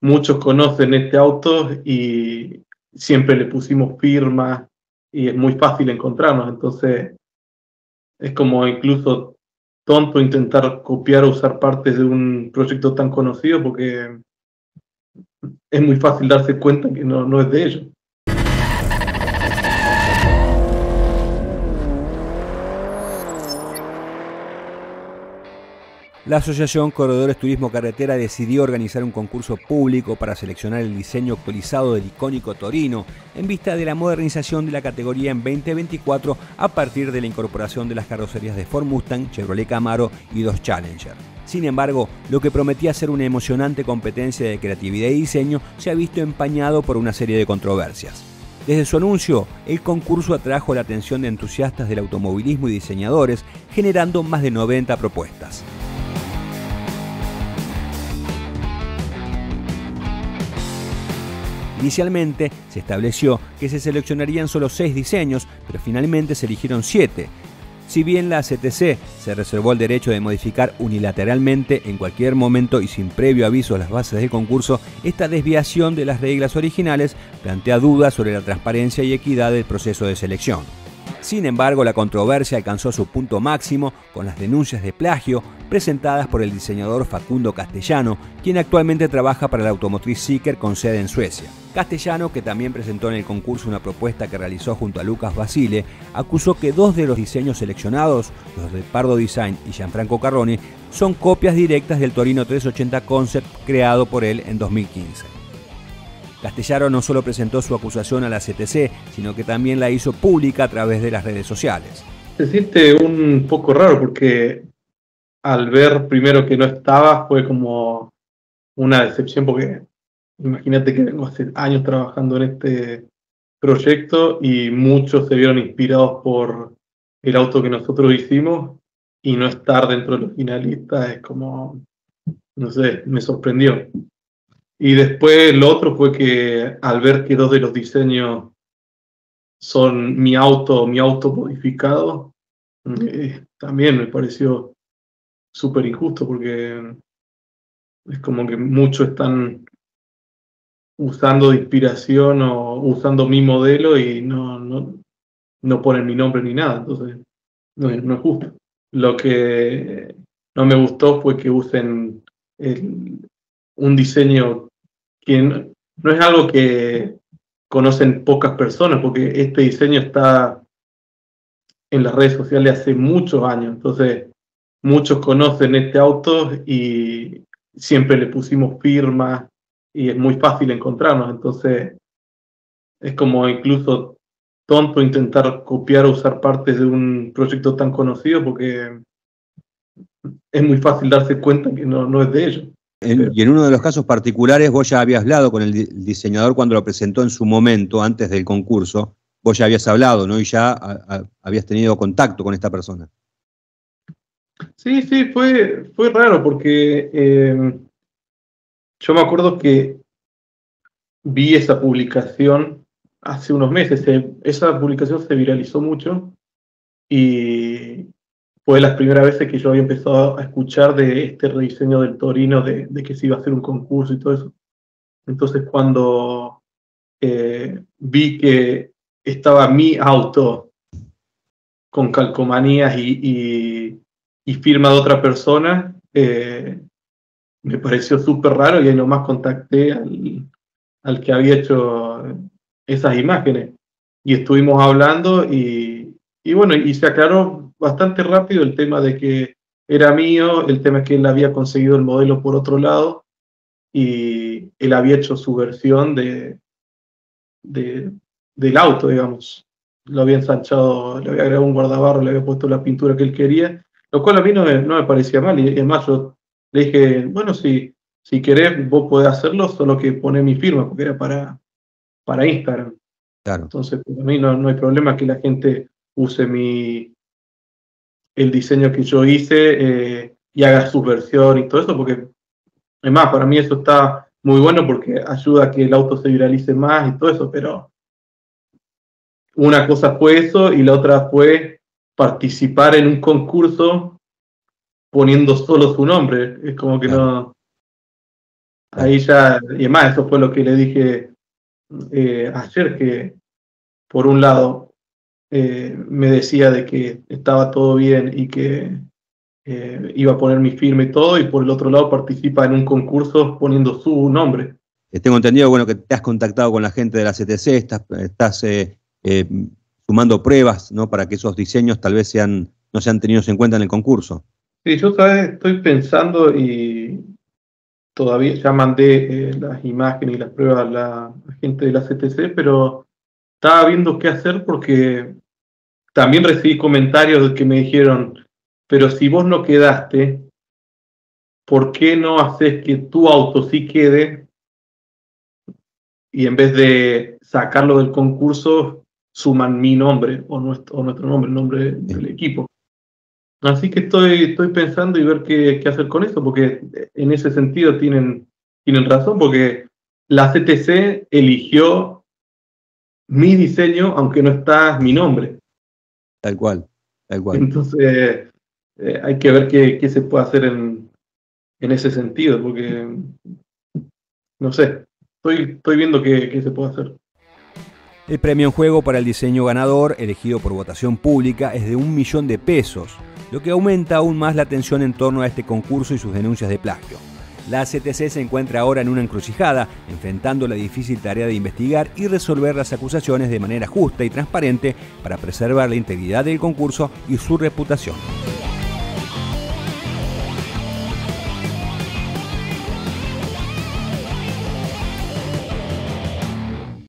muchos conocen este auto y siempre le pusimos firma y es muy fácil encontrarnos. Entonces, es como incluso tonto intentar copiar o usar partes de un proyecto tan conocido porque es muy fácil darse cuenta que no, no es de ellos. La Asociación Corredores Turismo Carretera decidió organizar un concurso público para seleccionar el diseño actualizado del icónico Torino en vista de la modernización de la categoría en 2024 a partir de la incorporación de las carrocerías de Ford Mustang, Chevrolet Camaro y dos Challenger. Sin embargo, lo que prometía ser una emocionante competencia de creatividad y diseño se ha visto empañado por una serie de controversias. Desde su anuncio, el concurso atrajo la atención de entusiastas del automovilismo y diseñadores, generando más de 90 propuestas. Inicialmente se estableció que se seleccionarían solo seis diseños, pero finalmente se eligieron siete. Si bien la CTC se reservó el derecho de modificar unilateralmente en cualquier momento y sin previo aviso las bases del concurso, esta desviación de las reglas originales plantea dudas sobre la transparencia y equidad del proceso de selección. Sin embargo, la controversia alcanzó su punto máximo con las denuncias de plagio presentadas por el diseñador Facundo Castellano, quien actualmente trabaja para la automotriz Seeker con sede en Suecia. Castellano, que también presentó en el concurso una propuesta que realizó junto a Lucas Basile, acusó que dos de los diseños seleccionados, los de Pardo Design y Gianfranco Carroni, son copias directas del Torino 380 Concept creado por él en 2015. Castellaro no solo presentó su acusación a la CTC, sino que también la hizo pública a través de las redes sociales. Se siente un poco raro porque al ver primero que no estaba fue como una decepción porque imagínate que vengo hace años trabajando en este proyecto y muchos se vieron inspirados por el auto que nosotros hicimos y no estar dentro de los finalistas es como, no sé, me sorprendió. Y después lo otro fue que al ver que dos de los diseños son mi auto, mi auto modificado, eh, también me pareció súper injusto porque es como que muchos están usando de inspiración o usando mi modelo y no, no, no ponen mi nombre ni nada, entonces no, no es justo. Lo que no me gustó fue que usen un diseño que no, es algo que conocen pocas personas, porque este diseño está en las redes sociales hace muchos años, entonces muchos conocen este auto y siempre le pusimos firma y es muy fácil encontrarnos, entonces es como incluso tonto intentar copiar o usar partes de un proyecto tan conocido porque es muy fácil darse cuenta que no, no es de ellos y en uno de los casos particulares, vos ya habías hablado con el, diseñador cuando lo presentó en su momento, antes del concurso. Vos ya habías hablado, ¿no? Y ya habías tenido contacto con esta persona. Sí, sí, fue, fue raro porque em, yo me acuerdo que vi esa publicación hace unos meses. esa publicación se viralizó mucho y fue las primeras veces que yo había empezado a escuchar de este rediseño del Torino, de, que se iba a hacer un concurso y todo eso. Entonces cuando eh, vi que estaba mi auto con calcomanías y, firma de otra persona, eh, me pareció súper raro y ahí nomás contacté al, al, que había hecho esas imágenes. Y estuvimos hablando y, y bueno, y se aclaró bastante rápido el tema de que era mío, el tema es que él había conseguido el modelo por otro lado y él había hecho su versión de, de del auto, digamos. Lo había ensanchado, le había agregado un guardabarro, le había puesto la pintura que él quería, lo cual a mí no me, no me parecía mal. Y además yo le dije, bueno, si, si querés, vos podés hacerlo, solo que pone mi firma, porque era para, para Instagram. Claro. Entonces, para mí no, no hay problema que la gente use mi, el diseño que yo hice eh, y haga su versión y todo eso, porque además para mí eso está muy bueno porque ayuda a que el auto se viralice más y todo eso, pero una cosa fue eso y la otra fue participar en un concurso poniendo solo su nombre. Es como que no, Ahí ya, y además eso fue lo que le dije eh, ayer, que por un lado eh, me decía de que estaba todo bien y que eh, iba a poner mi firma y todo, y por el otro lado participa en un concurso poniendo su nombre. Tengo entendido, bueno, que te has contactado con la gente de la CTC, estás, estás sumando pruebas, ¿no? Para que esos diseños tal vez sean, no sean tenidos en cuenta en el concurso. Sí, yo ¿sabes? estoy pensando y todavía ya mandé eh, las imágenes y las pruebas a la, gente de la CTC, pero estaba viendo qué hacer porque también recibí comentarios que me dijeron, pero si vos no quedaste, ¿por qué no haces que tu auto sí quede? Y en vez de sacarlo del concurso, suman mi nombre o nuestro, nuestro nombre, el nombre del equipo. Así que estoy, estoy pensando y ver qué, qué, hacer con eso, porque en ese sentido tienen, tienen razón, porque la CTC eligió mi diseño, aunque no está mi nombre. Tal cual, tal cual. Entonces, eh, hay que ver qué, qué, se puede hacer en, en ese sentido, porque, no sé, estoy, estoy viendo qué, qué se puede hacer. El premio en juego para el diseño ganador, elegido por votación pública, es de un millón de pesos lo que aumenta aún más la tensión en torno a este concurso y sus denuncias de plagio. La CTC se encuentra ahora en una encrucijada, enfrentando la difícil tarea de investigar y resolver las acusaciones de manera justa y transparente para preservar la integridad del concurso y su reputación.